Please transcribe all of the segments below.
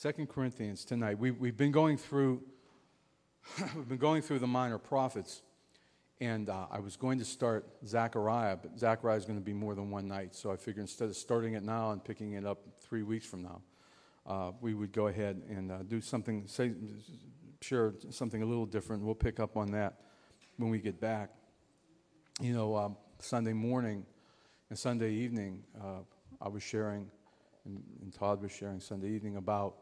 Second Corinthians tonight. We, we've been going through we've been going through the minor prophets, and uh, I was going to start Zechariah, but Zechariah is going to be more than one night. So I figured instead of starting it now and picking it up three weeks from now, uh, we would go ahead and uh, do something, say, share something a little different. We'll pick up on that when we get back. You know, um, Sunday morning and Sunday evening, uh, I was sharing, and, and Todd was sharing Sunday evening about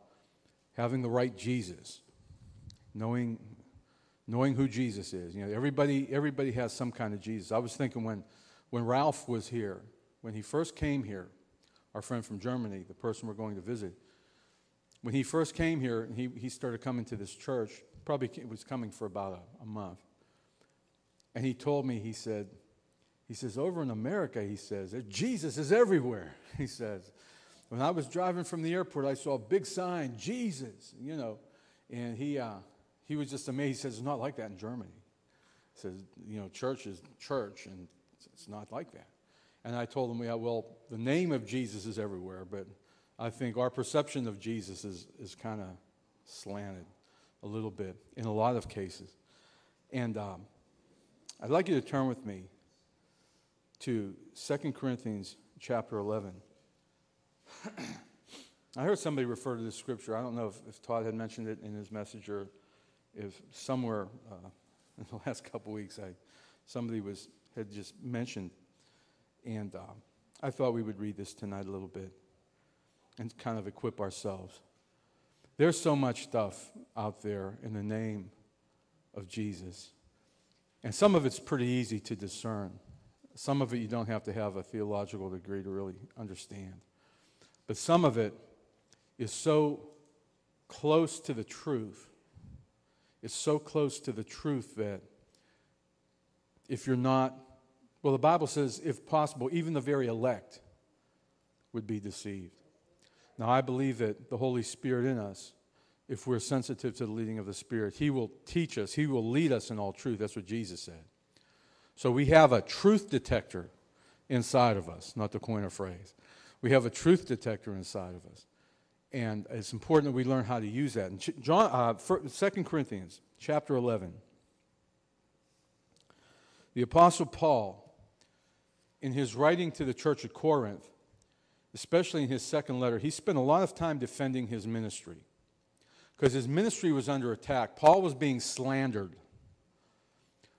having the right Jesus, knowing, knowing who Jesus is. You know, everybody, everybody has some kind of Jesus. I was thinking when, when Ralph was here, when he first came here, our friend from Germany, the person we're going to visit, when he first came here, and he, he started coming to this church, probably was coming for about a, a month. And he told me, he said, he says, over in America, he says, Jesus is everywhere. He says, when I was driving from the airport, I saw a big sign, Jesus, you know. And he, uh, he was just amazed. He says, it's not like that in Germany. He says, you know, church is church, and it's not like that. And I told him, yeah, well, the name of Jesus is everywhere, but I think our perception of Jesus is, is kind of slanted a little bit in a lot of cases. And um, I'd like you to turn with me to 2 Corinthians chapter 11. I heard somebody refer to this scripture. I don't know if, if, Todd had mentioned it in his message or if somewhere uh, in the last couple weeks I, somebody was, had just mentioned. And uh, I thought we would read this tonight a little bit and kind of equip ourselves. There's so much stuff out there in the name of Jesus. And some of it's pretty easy to discern. Some of it you don't have to have a theological degree to really understand. But some of it is so close to the truth. It's so close to the truth that if you're not, well, the Bible says, if possible, even the very elect would be deceived. Now, I believe that the Holy Spirit in us if we're sensitive to the leading of the Spirit. He will teach us, He will lead us in all truth. That's what Jesus said. So we have a truth detector inside of us, not to coin a phrase. We have a truth detector inside of us. And it's important that we learn how to use that. In John, uh, 2 Corinthians chapter 11, the Apostle Paul, in his writing to the church at Corinth, especially in his second letter, he spent a lot of time defending his ministry because his ministry was under attack. Paul was being slandered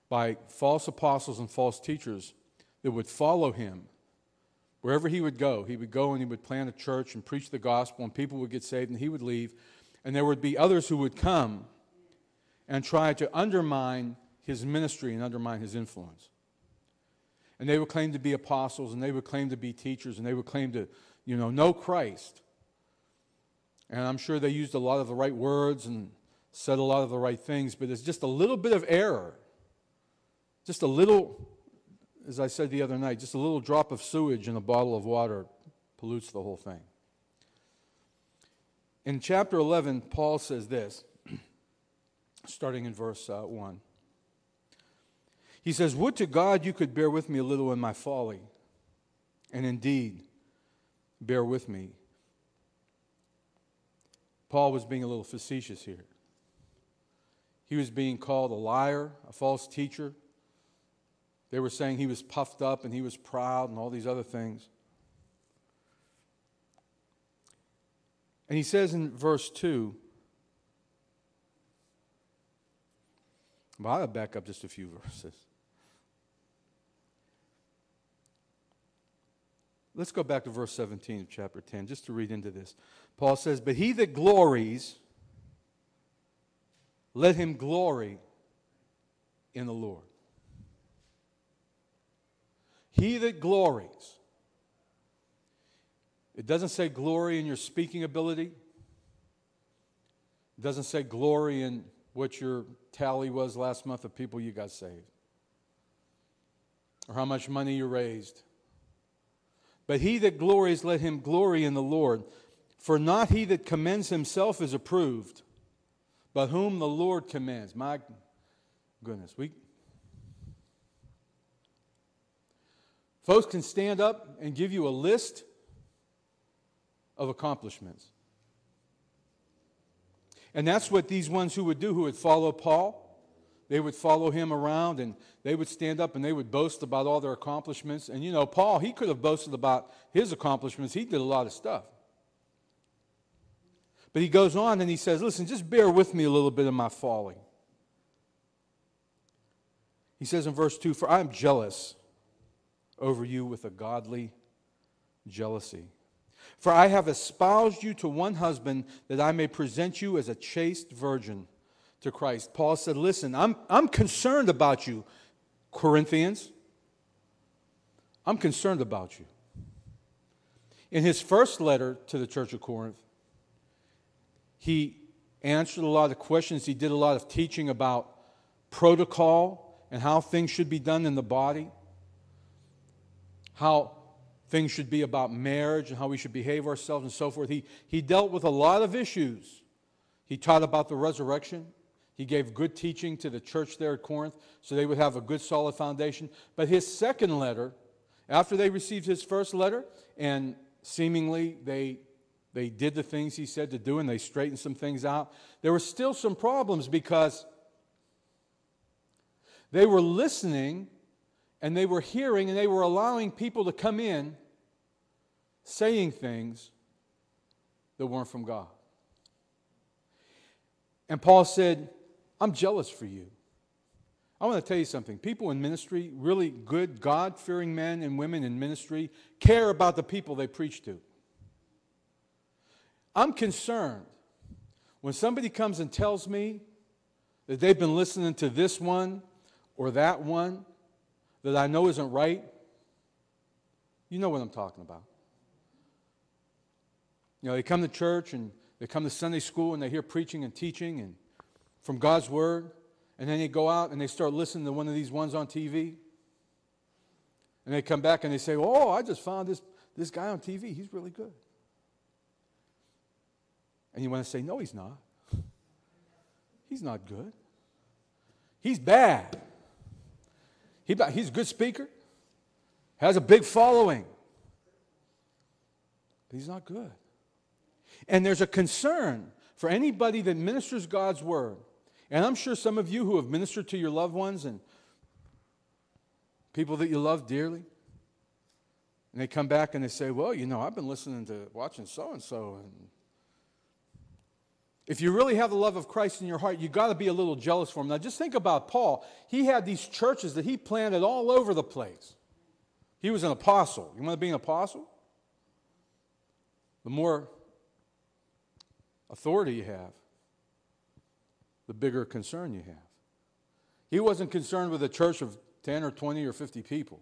by false apostles and false teachers that would follow him wherever he would go. He would go and he would plant a church and preach the gospel, and people would get saved, and he would leave. And there would be others who would come and try to undermine his ministry and undermine his influence. And they would claim to be apostles, and they would claim to be teachers, and they would claim to, you know, know Christ. And I'm sure they used a lot of the right words and said a lot of the right things, but it's just a little bit of error. Just a little, as I said the other night, just a little drop of sewage in a bottle of water pollutes the whole thing. In chapter 11, Paul says this, starting in verse uh, 1. He says, Would to God you could bear with me a little in my folly, and indeed, bear with me Paul was being a little facetious here. He was being called a liar, a false teacher. They were saying he was puffed up and he was proud and all these other things. And he says in verse 2, well, I'll back up just a few verses. Let's go back to verse 17 of chapter 10 just to read into this. Paul says, But he that glories, let him glory in the Lord. He that glories. It doesn't say glory in your speaking ability. It doesn't say glory in what your tally was last month of people you got saved or how much money you raised but he that glories, let him glory in the Lord. For not he that commends himself is approved, but whom the Lord commends. My goodness, we. Folks can stand up and give you a list of accomplishments. And that's what these ones who would do, who would follow Paul, they would follow him around and they would stand up and they would boast about all their accomplishments. And you know, Paul, he could have boasted about his accomplishments. He did a lot of stuff. But he goes on and he says, Listen, just bear with me a little bit in my falling. He says in verse 2 For I am jealous over you with a godly jealousy. For I have espoused you to one husband that I may present you as a chaste virgin to Christ. Paul said, Listen, I'm, I'm concerned about you, Corinthians. I'm concerned about you. In his first letter to the church of Corinth, he answered a lot of questions. He did a lot of teaching about protocol and how things should be done in the body, how things should be about marriage and how we should behave ourselves and so forth. He, he dealt with a lot of issues. He taught about the resurrection. He gave good teaching to the church there at Corinth so they would have a good solid foundation. But his second letter, after they received his first letter and seemingly they they did the things he said to do and they straightened some things out. There were still some problems because they were listening and they were hearing and they were allowing people to come in saying things that weren't from God. And Paul said, I'm jealous for you. I want to tell you something. People in ministry, really good, God fearing men and women in ministry, care about the people they preach to. I'm concerned when somebody comes and tells me that they've been listening to this one or that one that I know isn't right. You know what I'm talking about. You know, they come to church and they come to Sunday school and they hear preaching and teaching and from God's word, and then they go out and they start listening to one of these ones on TV. And they come back and they say, Oh, I just found this, this guy on TV. He's really good. And you want to say, no, he's not. He's not good. He's bad. He, he's a good speaker, has a big following, but he's not good. And there's a concern for anybody that ministers God's word. And I'm sure some of you who have ministered to your loved ones and people that you love dearly, and they come back and they say, Well, you know, I've been listening to watching so and so, and if you really have the love of Christ in your heart, you've got to be a little jealous for him. Now, just think about Paul. He had these churches that he planted all over the place. He was an apostle. You want to be an apostle? The more authority you have, the bigger concern you have. He wasn't concerned with a church of 10 or 20 or 50 people,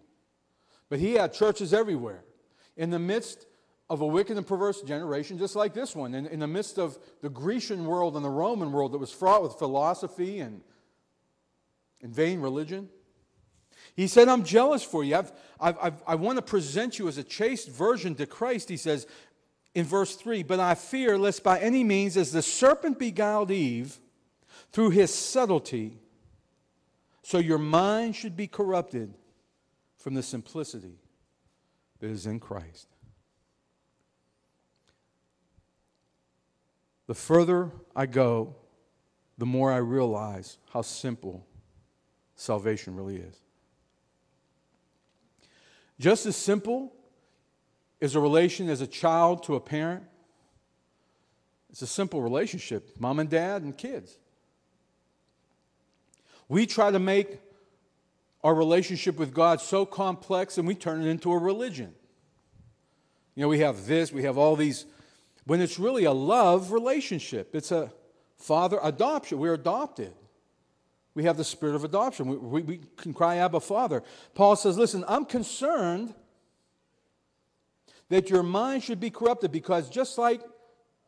but he had churches everywhere. In the midst of a wicked and perverse generation, just like this one, in, in the midst of the Grecian world and the Roman world that was fraught with philosophy and, and vain religion. He said, I'm jealous for you. I've, I've, I've, i want to present you as a chaste virgin to Christ. He says in verse 3 But I fear lest by any means, as the serpent beguiled Eve through his subtlety, so your mind should be corrupted from the simplicity that is in Christ. The further I go, the more I realize how simple salvation really is. Just as simple is a relation as a child to a parent. It's a simple relationship, mom and dad and kids. We try to make our relationship with God so complex and we turn it into a religion. You know, we have this, we have all these when it's really a love relationship. It's a father adoption. We're adopted. We have the spirit of adoption. We, we, we, can cry, Abba, Father. Paul says, Listen, I'm concerned that your mind should be corrupted because just like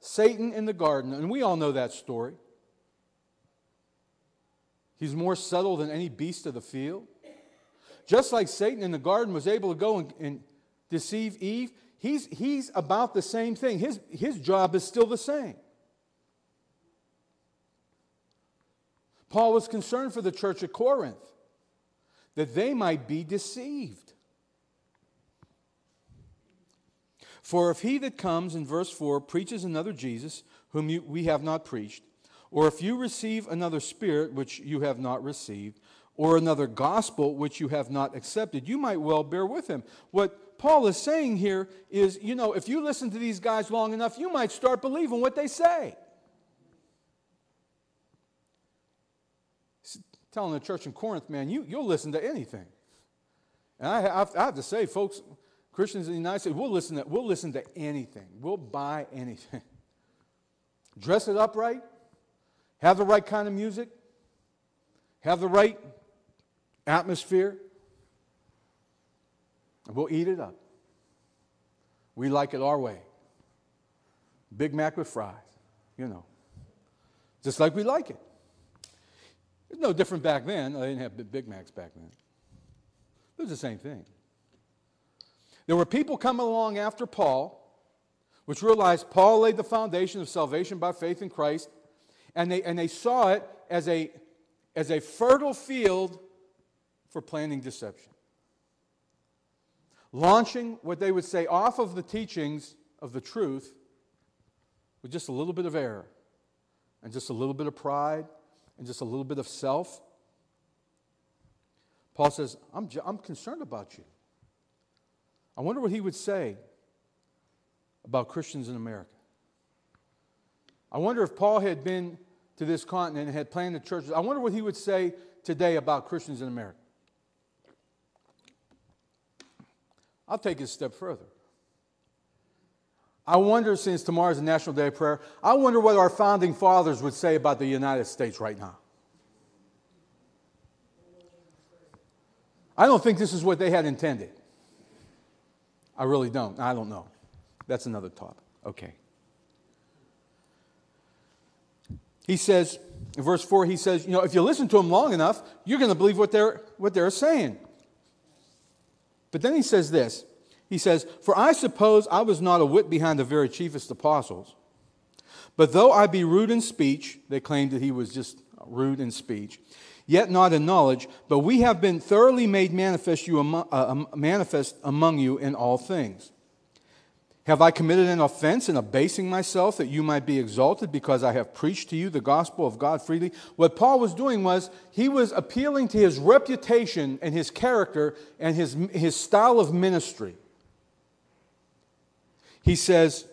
Satan in the garden, and we all know that story, he's more subtle than any beast of the field. Just like Satan in the garden was able to go and, and deceive Eve, he's, he's about the same thing. His, his job is still the same. Paul was concerned for the church at Corinth that they might be deceived. For if he that comes, in verse 4, preaches another Jesus, whom you, we have not preached, or if you receive another spirit which you have not received, or another gospel which you have not accepted, you might well bear with him. What Paul is saying here is, you know, if you listen to these guys long enough, you might start believing what they say. He's telling the church in Corinth, man, you, you'll listen to anything. And I have, I have to say, folks, Christians in the United States, we'll listen to, we'll listen to anything. We'll buy anything. Dress it up right, have the right kind of music, have the right atmosphere, and we'll eat it up. We like it our way. Big Mac with fries, you know. Just like we like it. It's no different back then. They didn't have Big Macs back then. It was the same thing. There were people coming along after Paul, which realized Paul laid the foundation of salvation by faith in Christ, and they, and they saw it as a, as a fertile field for planting deception. Launching what they would say off of the teachings of the truth with just a little bit of error and just a little bit of pride and just a little bit of self. Paul says, I'm, I'm concerned about you. I wonder what he would say about Christians in America. I wonder if Paul had been to this continent and had planted churches. I wonder what he would say today about Christians in America. I'll take it a step further. I wonder, since tomorrow is a National Day of Prayer, I wonder what our founding fathers would say about the United States right now. I don't think this is what they had intended. I really don't. I don't know. That's another topic. Okay. He says, in verse 4, he says, you know, if you listen to them long enough, you're going to believe what they're, what they're saying. But then he says this He says, For I suppose I was not a whit behind the very chiefest apostles. But though I be rude in speech, they claimed that he was just rude in speech yet not in knowledge, but we have been thoroughly made manifest, you among, uh, um, manifest among you in all things. Have I committed an offense in abasing myself that you might be exalted because I have preached to you the gospel of God freely? What Paul was doing was he was appealing to his reputation and his character and his, his style of ministry. He says,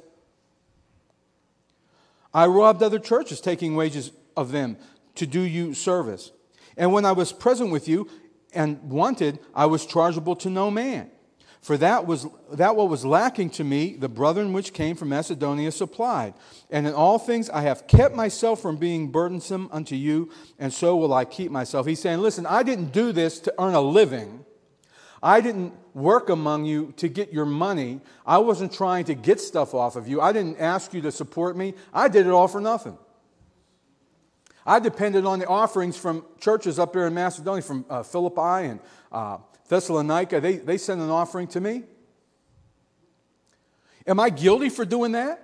I robbed other churches, taking wages of them to do you service. And when I was present with you and wanted, I was chargeable to no man. For that was that what was lacking to me, the brethren which came from Macedonia supplied. And in all things I have kept myself from being burdensome unto you, and so will I keep myself. He's saying, Listen, I didn't do this to earn a living. I didn't work among you to get your money. I wasn't trying to get stuff off of you. I didn't ask you to support me. I did it all for nothing. I depended on the offerings from churches up there in Macedonia, from uh, Philippi and uh, Thessalonica. They, they sent an offering to me. Am I guilty for doing that?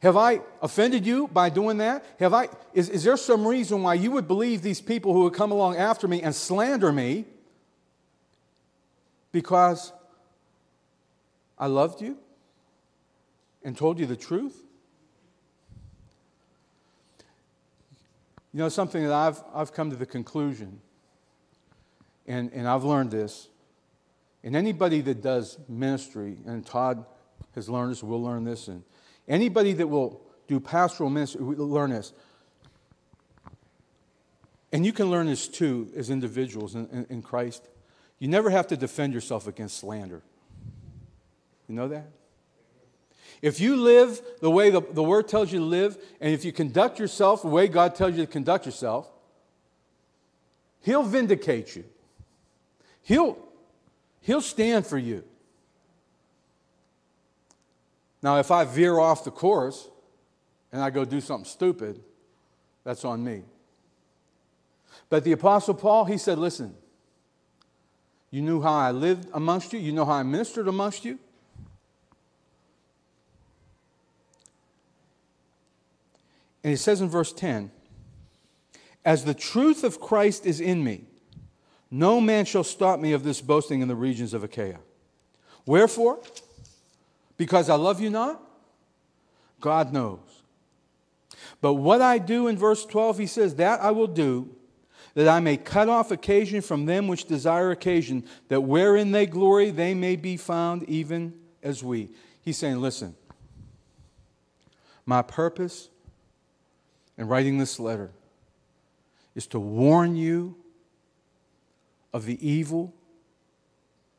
Have I offended you by doing that? Have I, is, is there some reason why you would believe these people who would come along after me and slander me because I loved you and told you the truth? You know, something that I've, I've come to the conclusion, and, and I've learned this, and anybody that does ministry, and Todd has learned this, will learn this, and anybody that will do pastoral ministry will learn this. And you can learn this too as individuals in, in, in Christ. You never have to defend yourself against slander. You know that? If you live the way the, the Word tells you to live, and if you conduct yourself the way God tells you to conduct yourself, He'll vindicate you. He'll, he'll stand for you. Now, if I veer off the course and I go do something stupid, that's on me. But the Apostle Paul, he said, Listen, you knew how I lived amongst you, you know how I ministered amongst you. And he says in verse 10 As the truth of Christ is in me, no man shall stop me of this boasting in the regions of Achaia. Wherefore? Because I love you not? God knows. But what I do in verse 12, he says, That I will do, that I may cut off occasion from them which desire occasion, that wherein they glory, they may be found even as we. He's saying, Listen, my purpose in writing this letter is to warn you of the evil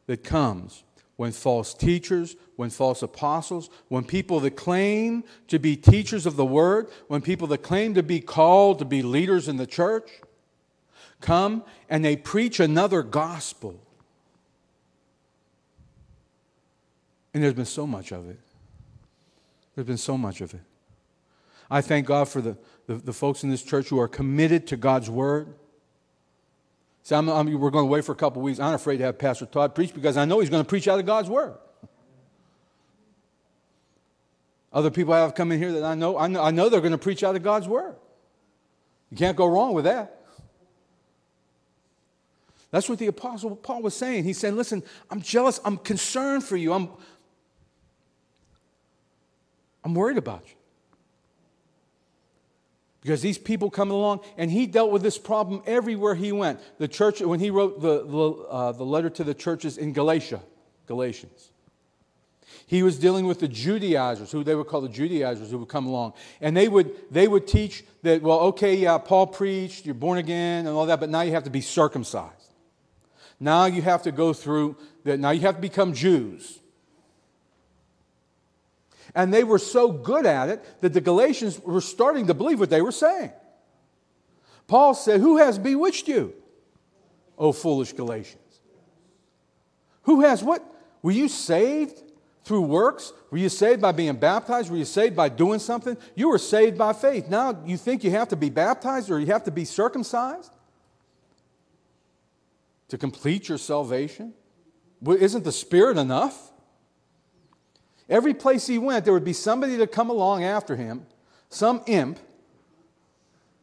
that comes when false teachers, when false apostles, when people that claim to be teachers of the word, when people that claim to be called to be leaders in the church come and they preach another gospel. And there's been so much of it. There's been so much of it. I thank God for the, the, the folks in this church who are committed to God's word See, I'm, I'm, we're going to wait for a couple weeks. I'm not afraid to have Pastor Todd preach because I know he's going to preach out of God's word. Other people have come in here that I know, I know, I know they're going to preach out of God's word. You can't go wrong with that. That's what the Apostle Paul was saying. He said, Listen, I'm jealous. I'm concerned for you. I'm, I'm worried about you because these people coming along and he dealt with this problem everywhere he went. The church when he wrote the, the, uh, the letter to the churches in galatia galatians he was dealing with the judaizers who they would call the judaizers who would come along. And they would they would teach that well okay yeah paul preached you're born again and all that but now you have to be circumcised. Now you have to go through that now you have to become jews and they were so good at it that the Galatians were starting to believe what they were saying. Paul said, Who has bewitched you, O foolish Galatians? Who has what? Were you saved through works? Were you saved by being baptized? Were you saved by doing something? You were saved by faith. Now you think you have to be baptized or you have to be circumcised to complete your salvation? Isn't the Spirit enough? Every place he went, there would be somebody to come along after him, some imp.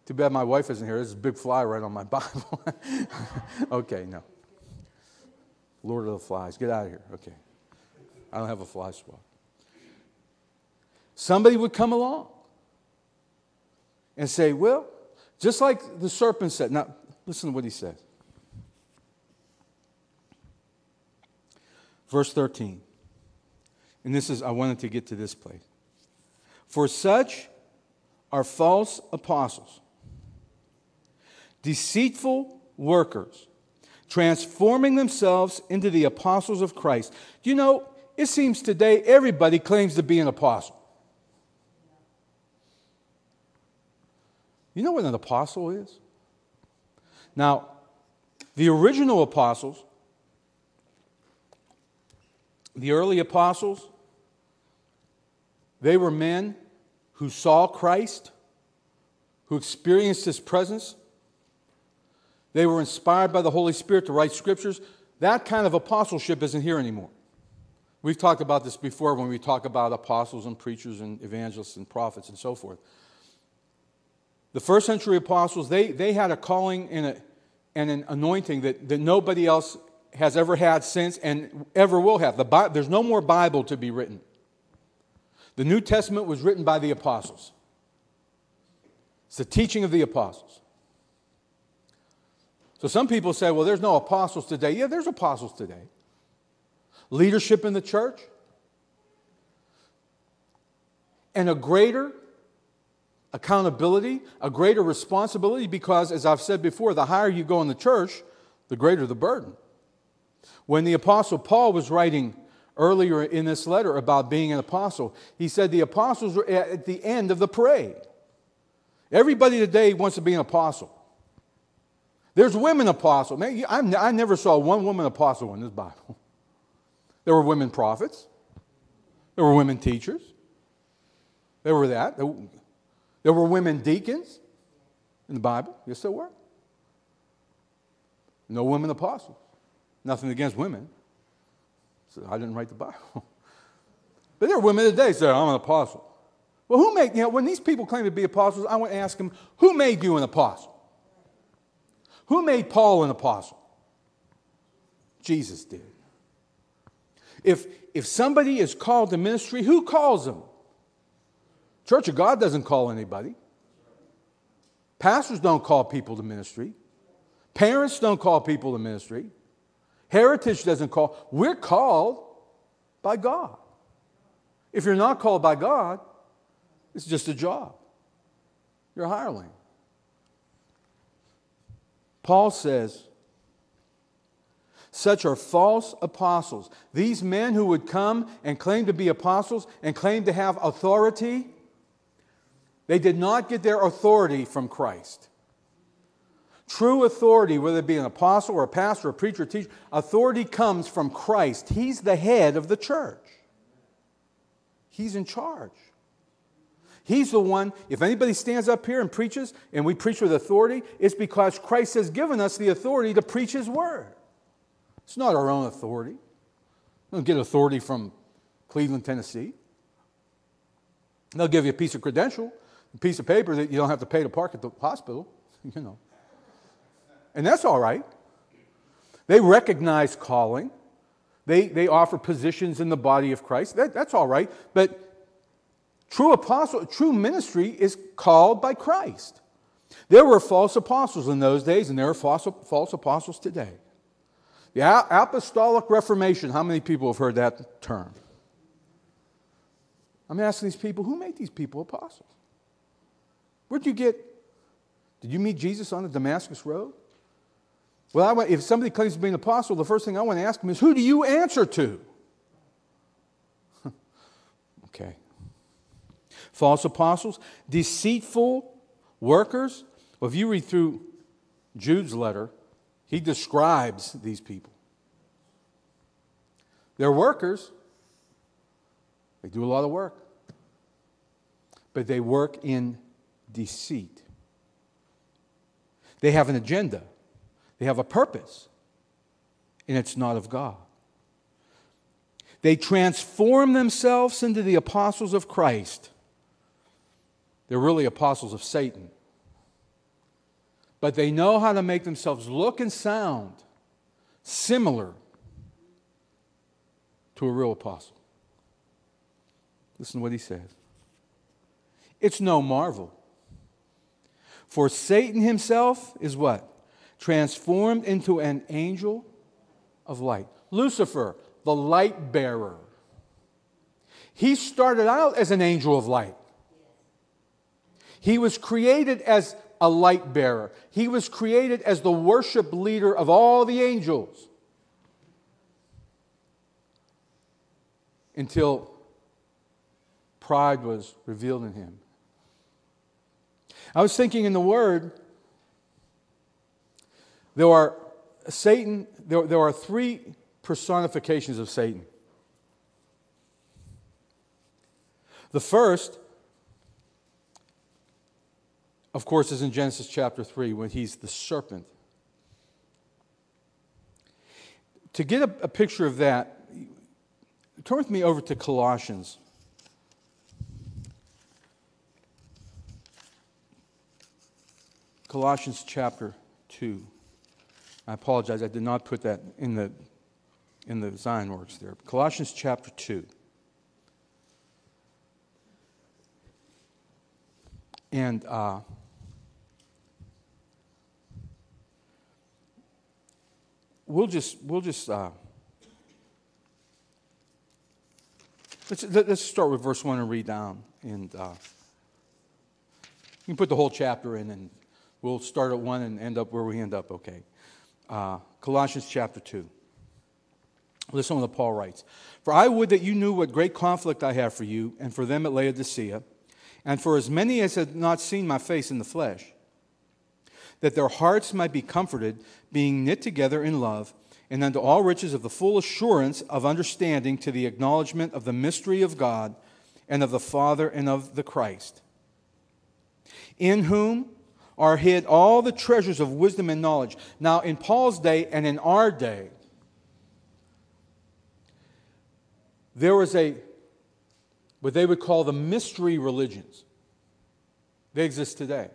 Too bad my wife isn't here. There's a big fly right on my Bible. okay, no. Lord of the flies, get out of here. Okay. I don't have a fly swat. Somebody would come along and say, Well, just like the serpent said. Now, listen to what he says. Verse 13. And this is, I wanted to get to this place. For such are false apostles, deceitful workers, transforming themselves into the apostles of Christ. You know, it seems today everybody claims to be an apostle. You know what an apostle is? Now, the original apostles the early apostles, they were men who saw Christ, who experienced his presence. They were inspired by the Holy Spirit to write scriptures. That kind of apostleship isn't here anymore. We've talked about this before when we talk about apostles and preachers and evangelists and prophets and so forth. The first century apostles, they, they had a calling and, a, and an anointing that, that nobody else has ever had since and ever will have. The there's no more Bible to be written. The New Testament was written by the apostles. It's the teaching of the apostles. So some people say, well, there's no apostles today. Yeah, there's apostles today. Leadership in the church. And a greater accountability, a greater responsibility, because as I've said before, the higher you go in the church, the greater the burden. When the Apostle Paul was writing earlier in this letter about being an apostle, he said the apostles are at the end of the parade. Everybody today wants to be an apostle. There's women apostles. Man, I never saw one woman apostle in this Bible. There were women prophets. There were women teachers. There were that. There were women deacons in the Bible. Yes, there were. No women apostles. Nothing against women. I didn't write the Bible. but there are women today say, I'm an apostle. Well, who made, you know, when these people claim to be apostles, I want to ask them, who made you an apostle? Who made Paul an apostle? Jesus did. If, if somebody is called to ministry, who calls them? Church of God doesn't call anybody. Pastors don't call people to ministry. Parents don't call people to ministry. Heritage doesn't call. We're called by God. If you're not called by God, it's just a job. You're a hireling. Paul says, such are false apostles. These men who would come and claim to be apostles and claim to have authority, they did not get their authority from Christ. True authority, whether it be an apostle or a pastor, or a preacher, or teacher, authority comes from Christ. He's the head of the church. He's in charge. He's the one, if anybody stands up here and preaches and we preach with authority, it's because Christ has given us the authority to preach His word. It's not our own authority. We don't get authority from Cleveland, Tennessee. They'll give you a piece of credential, a piece of paper that you don't have to pay to park at the hospital, you know. And that's all right. They recognize calling. They, they offer positions in the body of Christ. That, that's all right. But true apostle, true ministry is called by Christ. There were false apostles in those days, and there are false, false apostles today. The Apostolic Reformation, how many people have heard that term? I'm asking these people, who made these people apostles? Where'd you get? Did you meet Jesus on the Damascus Road? Well, I went, if somebody claims to be an apostle, the first thing I want to ask them is, who do you answer to? okay. False apostles, deceitful workers. Well, if you read through Jude's letter, he describes these people. They're workers, they do a lot of work, but they work in deceit. They have an agenda, they have a purpose, and it's not of God. They transform themselves into the apostles of Christ. They're really apostles of Satan but they know how to make themselves look and sound similar to a real apostle. Listen to what he says. It's no marvel. For Satan himself is what? Transformed into an angel of light. Lucifer, the light bearer. He started out as an angel of light. He was created as a light bearer. He was created as the worship leader of all the angels until pride was revealed in him. I was thinking in the Word, there are Satan, there, there are three personifications of Satan. The first of course, is in Genesis chapter 3 when he's the serpent. To get a, a picture of that, turn with me over to Colossians. Colossians chapter 2. I apologize, I did not put that in the, in the Zion works there. Colossians chapter 2. And uh, we'll just, we'll just, uh, let's, let's start with verse 1 and read down. And uh, you can put the whole chapter in, and we'll start at 1 and end up where we end up, okay? Uh, Colossians chapter 2. Listen to what Paul writes. For I would that you knew what great conflict I have for you and for them at Laodicea, and for as many as have not seen my face in the flesh that their hearts might be comforted, being knit together in love, and unto all riches of the full assurance of understanding to the acknowledgement of the mystery of God and of the Father and of the Christ, in whom are hid all the treasures of wisdom and knowledge. Now, in Paul's day and in our day, there was a what they would call the mystery religions. They exist today.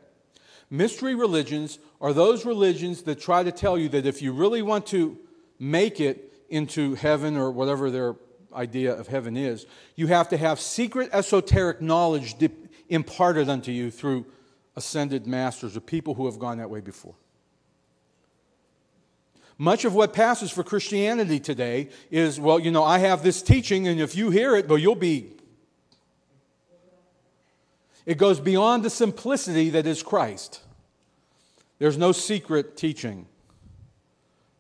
Mystery religions are those religions that try to tell you that if you really want to make it into heaven or whatever their idea of heaven is, you have to have secret esoteric knowledge imparted unto you through ascended masters or people who have gone that way before. Much of what passes for Christianity today is, well, you know, I have this teaching, and if you hear it, well, you'll be. It goes beyond the simplicity that is Christ. There's no secret teaching,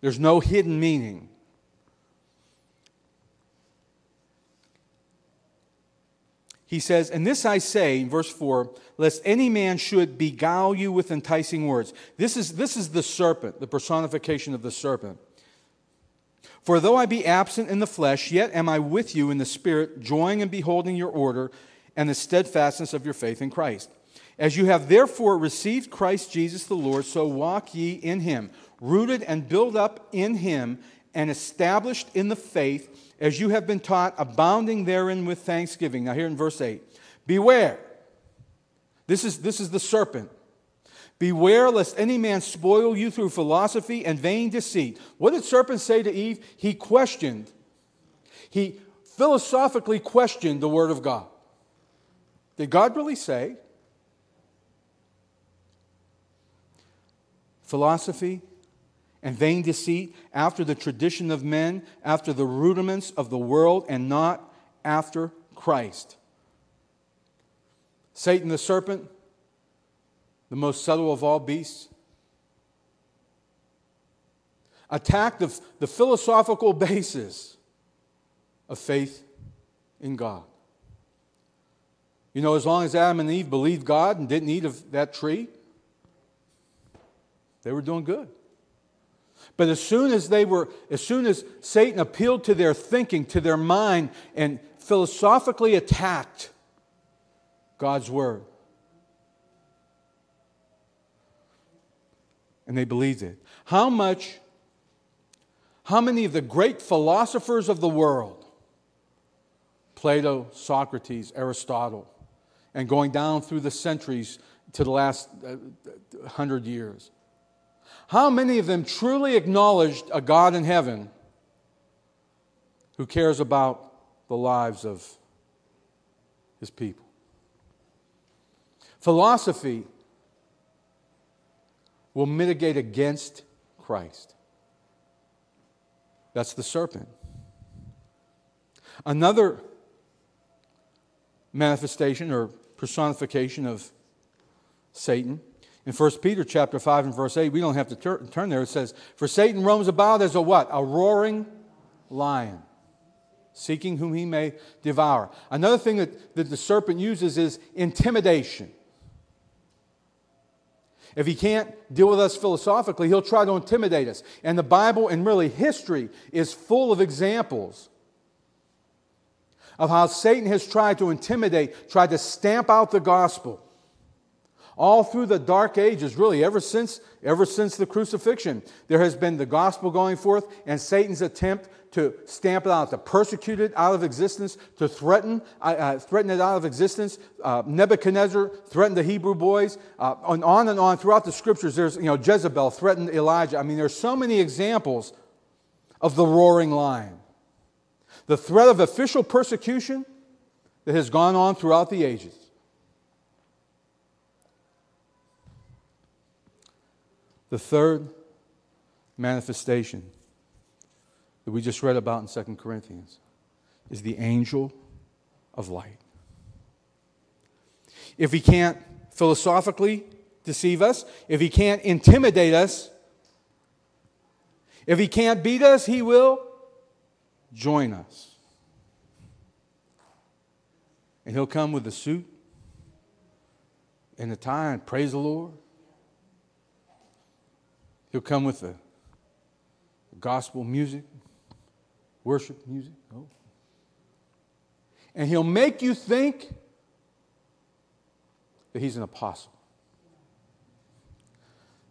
there's no hidden meaning. He says, And this I say, in verse 4, lest any man should beguile you with enticing words. This is, this is the serpent, the personification of the serpent. For though I be absent in the flesh, yet am I with you in the spirit, joying and beholding your order and the steadfastness of your faith in Christ. As you have therefore received Christ Jesus the Lord, so walk ye in him, rooted and built up in him, and established in the faith, as you have been taught, abounding therein with thanksgiving. Now, here in verse 8 Beware this is, this is the serpent. Beware lest any man spoil you through philosophy and vain deceit. What did serpent say to Eve? He questioned. He philosophically questioned the word of God. Did God really say? Philosophy and vain deceit after the tradition of men, after the rudiments of the world, and not after Christ. Satan the serpent, the most subtle of all beasts, attacked the, the philosophical basis of faith in God. You know, as long as Adam and Eve believed God and didn't eat of that tree, they were doing good. But as soon as they were, as soon as Satan appealed to their thinking, to their mind, and philosophically attacked God's Word. And they believed it. How much, how many of the great philosophers of the world, Plato, Socrates, Aristotle, and going down through the centuries to the last uh, hundred years, how many of them truly acknowledged a God in heaven who cares about the lives of his people? Philosophy will mitigate against Christ. That's the serpent. Another manifestation or personification of Satan in 1 Peter chapter 5 and verse 8, we don't have to tur- turn there. It says, For Satan roams about as a what? A roaring lion, seeking whom he may devour. Another thing that, that the serpent uses is intimidation. If he can't deal with us philosophically, he'll try to intimidate us. And the Bible and really history is full of examples of how Satan has tried to intimidate, tried to stamp out the gospel. All through the dark ages, really, ever since, ever since the crucifixion, there has been the gospel going forth and Satan's attempt to stamp it out, to persecute it out of existence, to threaten, uh, uh, threaten it out of existence. Uh, Nebuchadnezzar threatened the Hebrew boys, uh, and on and on throughout the scriptures. There's, you know, Jezebel threatened Elijah. I mean, there's so many examples of the roaring lion. The threat of official persecution that has gone on throughout the ages. The third manifestation that we just read about in 2 Corinthians is the angel of light. If he can't philosophically deceive us, if he can't intimidate us, if he can't beat us, he will join us. And he'll come with a suit and a tie and praise the Lord. He'll come with the gospel music worship music. No. And he'll make you think that he's an apostle.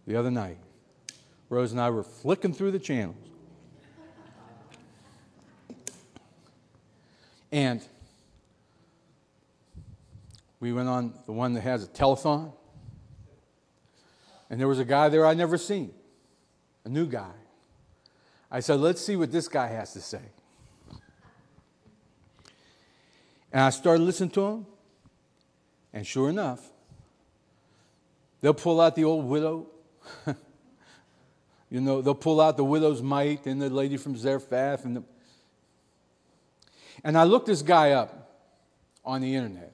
The other night, Rose and I were flicking through the channels. And we went on the one that has a telethon. And there was a guy there I'd never seen, a new guy. I said, let's see what this guy has to say. And I started listening to him, and sure enough, They'll pull out the old widow. you know, they'll pull out the widow's mite and the lady from Zarephath. And, the... and I looked this guy up on the internet.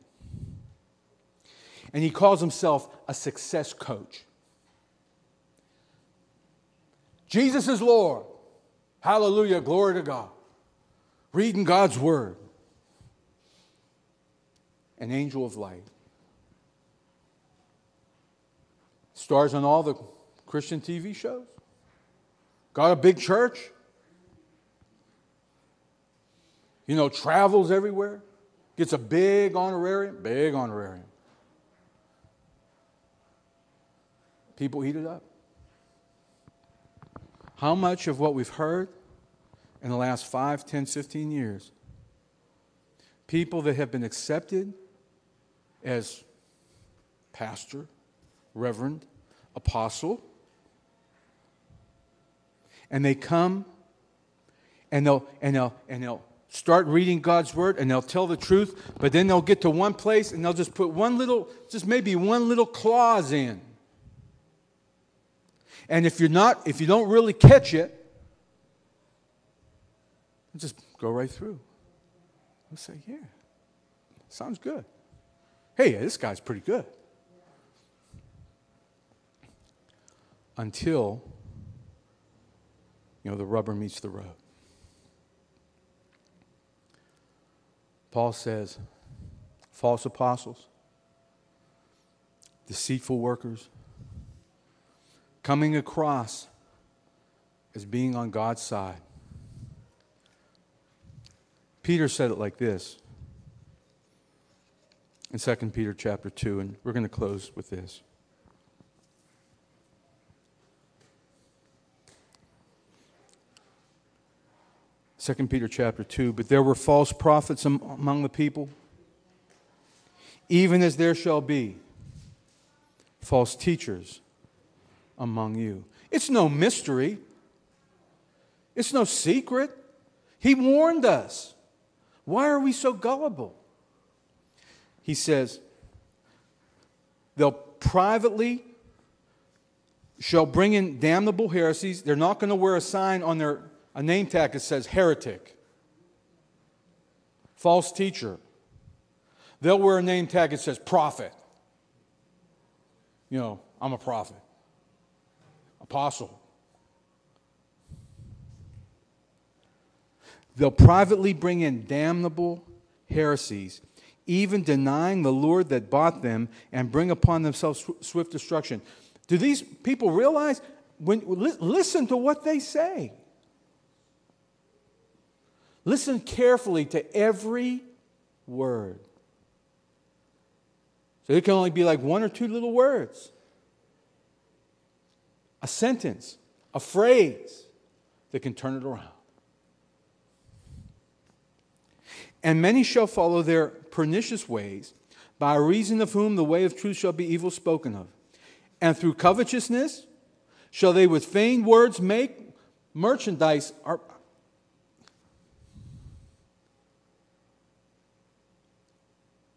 And he calls himself a success coach. Jesus is Lord. Hallelujah. Glory to God. Reading God's word. An angel of light. Stars on all the Christian TV shows. Got a big church. You know, travels everywhere. Gets a big honorarium. Big honorarium. People eat it up. How much of what we've heard in the last 5, 10, 15 years, people that have been accepted as pastor, reverend, apostle, and they come and they'll and they'll and they'll start reading God's word and they'll tell the truth, but then they'll get to one place and they'll just put one little, just maybe one little clause in. And if you're not, if you don't really catch it, just go right through. I'll say, yeah, sounds good. Hey, this guy's pretty good. Until, you know, the rubber meets the road. Paul says, false apostles, deceitful workers, coming across as being on God's side. Peter said it like this in 2 Peter chapter 2, and we're going to close with this. Second Peter chapter 2, but there were false prophets among the people, even as there shall be false teachers among you. It's no mystery, it's no secret. He warned us. Why are we so gullible? He says, they'll privately shall bring in damnable heresies. They're not going to wear a sign on their a name tag that says heretic, false teacher. They'll wear a name tag that says prophet. You know, I'm a prophet apostle. They'll privately bring in damnable heresies, even denying the Lord that bought them, and bring upon themselves swift destruction. Do these people realize? When, listen to what they say. Listen carefully to every word. So it can only be like one or two little words a sentence, a phrase that can turn it around. And many shall follow their pernicious ways, by reason of whom the way of truth shall be evil spoken of. And through covetousness shall they with feigned words make merchandise.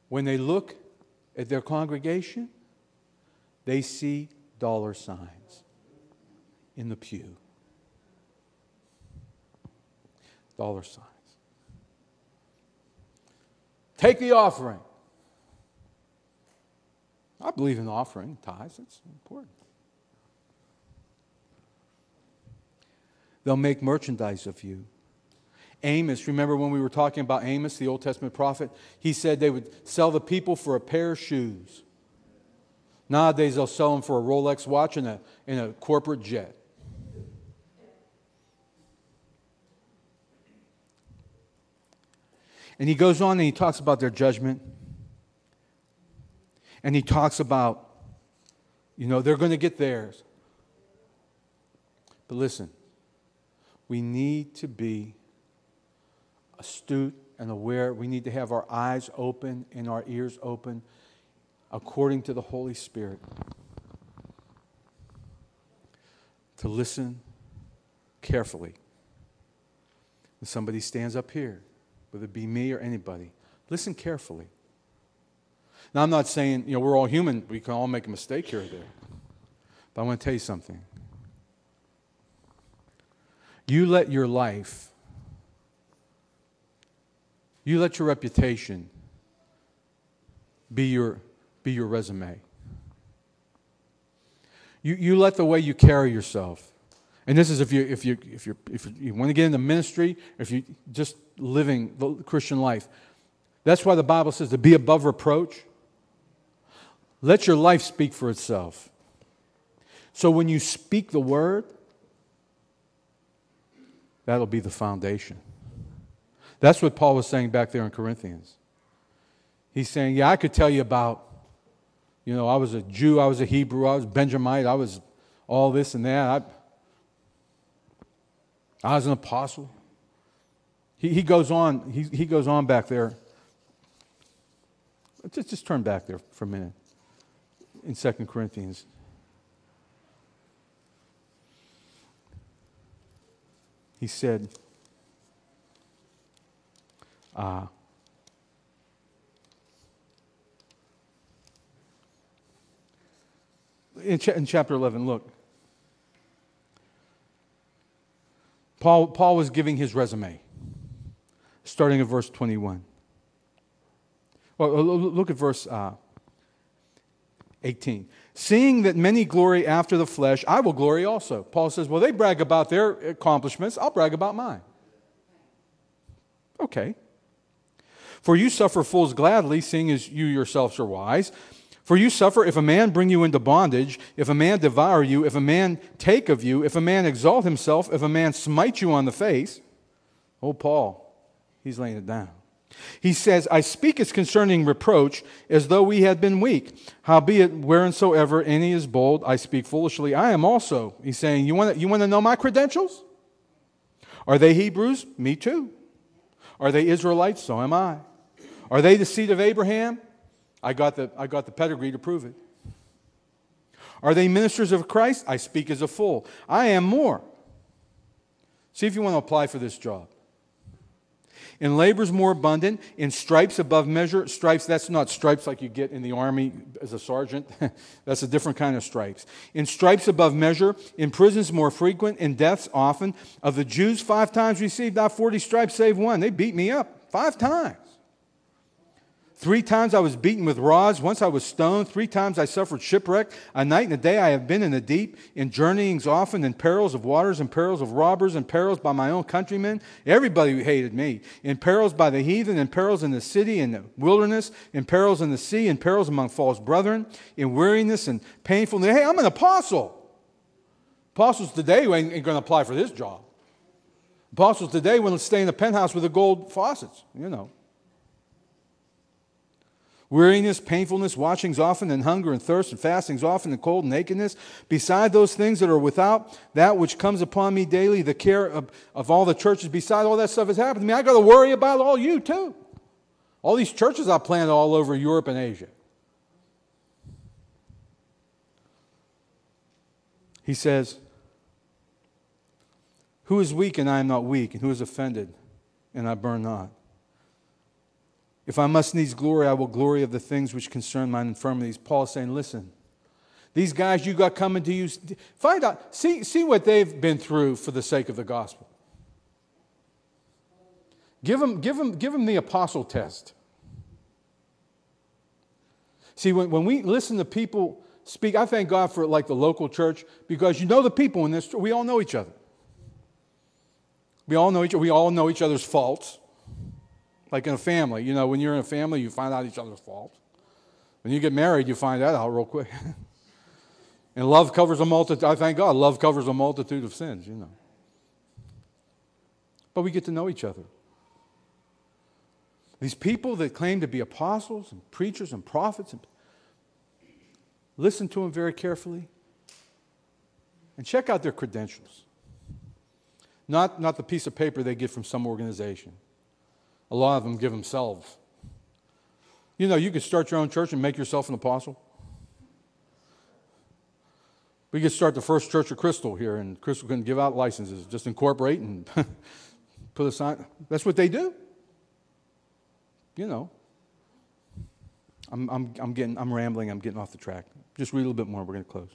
When they look at their congregation, they see dollar signs in the pew. Dollar signs. Take the offering. I believe in offering, tithes, it's important. They'll make merchandise of you. Amos, remember when we were talking about Amos, the Old Testament prophet? He said they would sell the people for a pair of shoes. Nowadays, they'll sell them for a Rolex watch and a, and a corporate jet. And he goes on and he talks about their judgment. And he talks about, you know, they're going to get theirs. But listen, we need to be astute and aware. We need to have our eyes open and our ears open according to the Holy Spirit to listen carefully. When somebody stands up here whether it be me or anybody. Listen carefully. Now, I'm not saying, you know, we're all human. We can all make a mistake here or there. But I want to tell you something. You let your life, you let your reputation be your, be your resume. You, you let the way you carry yourself. And this is if you, if, you, if, you if you want to get into ministry, if you just living the Christian life. That's why the Bible says to be above reproach. Let your life speak for itself. So when you speak the word, that'll be the foundation. That's what Paul was saying back there in Corinthians. He's saying, Yeah, I could tell you about, you know, I was a Jew, I was a Hebrew, I was Benjamite, I was all this and that. I, I was an apostle. He, he goes on, he, he goes on back there. Just, just turn back there for a minute in 2 Corinthians. He said, uh, in, ch- in chapter 11, look. Paul, Paul was giving his resume, starting at verse 21. Well, look at verse uh, 18. Seeing that many glory after the flesh, I will glory also. Paul says, Well, they brag about their accomplishments, I'll brag about mine. Okay. For you suffer fools gladly, seeing as you yourselves are wise. For you suffer if a man bring you into bondage, if a man devour you, if a man take of you, if a man exalt himself, if a man smite you on the face. Oh, Paul, he's laying it down. He says, I speak as concerning reproach, as though we had been weak. Howbeit, wheresoever any is bold, I speak foolishly. I am also. He's saying, You want to, you know my credentials? Are they Hebrews? Me too. Are they Israelites? So am I. Are they the seed of Abraham? I got the, I got the pedigree to prove it. Are they ministers of Christ? I speak as a fool. I am more. See if you want to apply for this job in labors more abundant, in stripes above measure. Stripes, that's not stripes like you get in the army as a sergeant. that's a different kind of stripes. In stripes above measure, in prisons more frequent, in deaths often. Of the Jews, five times received not 40 stripes save one. They beat me up five times. Three times I was beaten with rods. Once I was stoned. Three times I suffered shipwreck. A night and a day I have been in the deep, in journeyings often, in perils of waters, in perils of robbers, in perils by my own countrymen. Everybody hated me. In perils by the heathen, in perils in the city, in the wilderness, in perils in the sea, in perils among false brethren, in weariness and painfulness. Hey, I'm an apostle. Apostles today ain't going to apply for this job. Apostles today to stay in the penthouse with the gold faucets, you know weariness, painfulness, watchings often, and hunger and thirst, and fastings often, and cold and nakedness. Beside those things that are without, that which comes upon me daily, the care of, of all the churches, beside all that stuff has happened to me, I got to worry about all you too. All these churches I planted all over Europe and Asia. He says, Who is weak and I am not weak, and who is offended and I burn not? If I must needs glory, I will glory of the things which concern mine infirmities. Paul saying, listen, these guys you got coming to you, find out, see, see what they've been through for the sake of the gospel. Give them, give them, give them the apostle test. See, when, when we listen to people speak, I thank God for it like the local church because you know the people in this, we all know each other. We all know each, we all know each other's faults. Like in a family, you know, when you're in a family, you find out each other's faults. When you get married, you find that out real quick. and love covers a multitude. I thank God, love covers a multitude of sins, you know. But we get to know each other. These people that claim to be apostles and preachers and prophets, and listen to them very carefully and check out their credentials. Not, not the piece of paper they get from some organization. A lot of them give themselves. You know, you could start your own church and make yourself an apostle. We could start the first church of Crystal here, and Crystal can give out licenses. Just incorporate and put a sign. That's what they do. You know. I'm, I'm, I'm, getting, I'm rambling. I'm getting off the track. Just read a little bit more. We're going to close.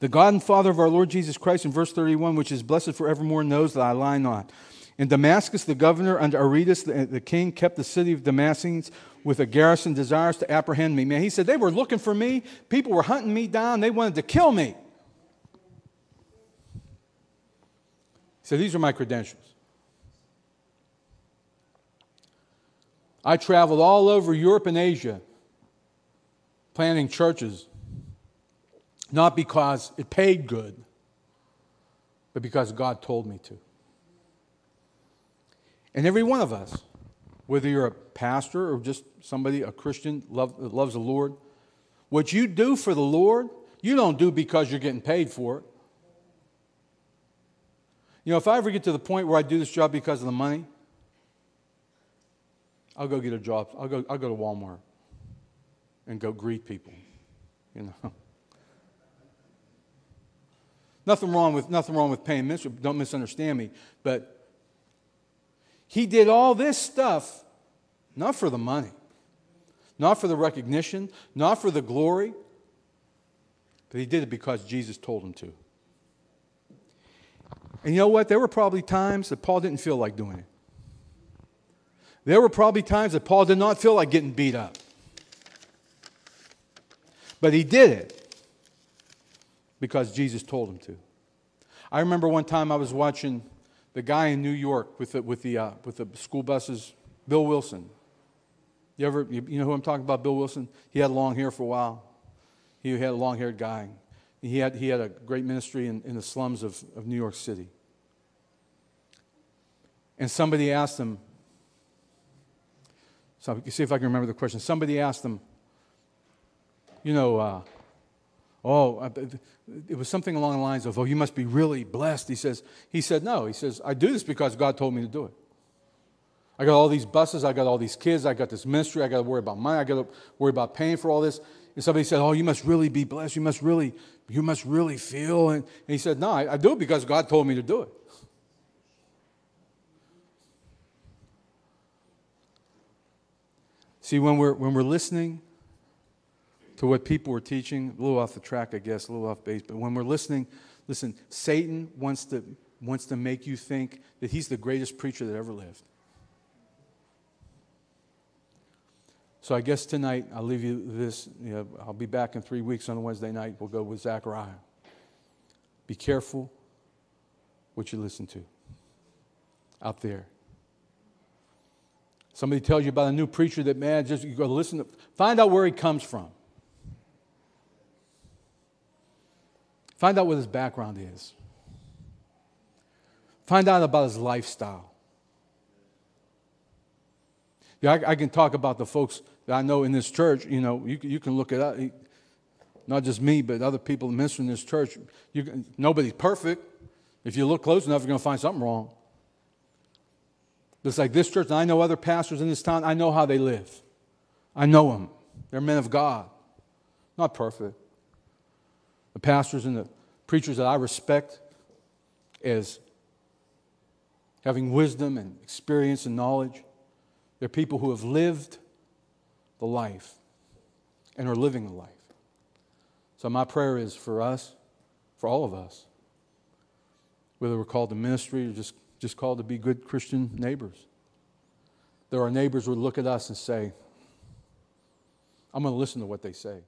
The God and Father of our Lord Jesus Christ, in verse 31, which is blessed forevermore, knows that I lie not. In Damascus, the governor under Aretas, the, king, kept the city of Damascus with a garrison desirous to apprehend me. Man, he said they were looking for me. People were hunting me down. They wanted to kill me. Said, These are my credentials. I traveled all over Europe and Asia planting churches, not because it paid good, but because God told me to. And every one of us, whether you're a pastor or just somebody, a Christian that loves the Lord, what you do for the Lord, you don't do because you're getting paid for it. You know, if I ever get to the point where I do this job because of the money, I'll go get a job. I'll go, I'll go to Walmart and go greet people. You know. Nothing wrong with nothing wrong with paying ministry. Don't misunderstand me. But he did all this stuff not for the money, not for the recognition, not for the glory, but he did it because Jesus told him to. And you know what? There were probably times that Paul didn't feel like doing it. There were probably times that Paul did not feel like getting beat up. But he did it because Jesus told him to. I remember one time I was watching the guy in New York with the, with the, uh, with the school buses, Bill Wilson. You ever, you, you know who I'm talking about, Bill Wilson? He had long hair for a while. He had a long haired guy. He had, he had a great ministry in, in the slums of, of New York City. And somebody asked him, so see if I can remember the question. Somebody asked him, you know, uh, oh, uh, it was something along the lines of, oh, you must be really blessed. He says, he said, no. He says, I do this because God told me to do it. I got all these buses, I got all these kids, I got this ministry, I got to worry about money, I got to worry about paying for all this. And somebody said, oh, you must really be blessed. You must really, you must really feel. And, he said, no, I, I do it because God told me to do it. See, when we're, when we're listening to what people were teaching, a little off the track, I guess, a little off base, but when we're listening, listen, Satan wants to, wants to make you think that he's the greatest preacher that ever lived. So I guess tonight I'll leave you this. You know, I'll be back in three weeks on Wednesday night. We'll go with Zechariah. Be careful what you listen to out there. Somebody tells you about a new preacher that, man, just you go listen to, find out where he comes from. Find out what his background is. Find out about his lifestyle. Yeah, I, I, can talk about the folks that I know in this church. You know, you, you can look it up. Not just me, but other people ministering in this church. You, nobody's perfect. If you look close enough, you're going to find something wrong. Just like this church, and I know other pastors in this town, I know how they live. I know them. They're men of God. Not perfect. The pastors and the preachers that I respect as having wisdom and experience and knowledge, they're people who have lived the life and are living the life. So, my prayer is for us, for all of us, whether we're called to ministry or just just called to be good Christian neighbors. that our neighbors would look at us and say, I'm going to listen to what they say.